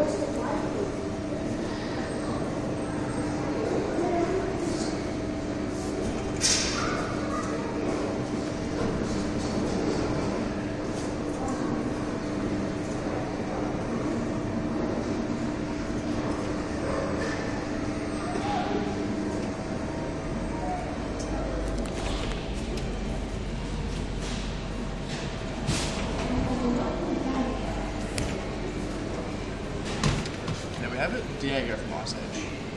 Gracias. Have it, Diego from Ice Age.